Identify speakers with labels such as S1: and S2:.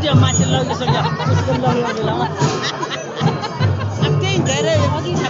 S1: dia masih lagi saja. Bismillahirrahmanirrahim.
S2: Aku ingin jadi, aku ingin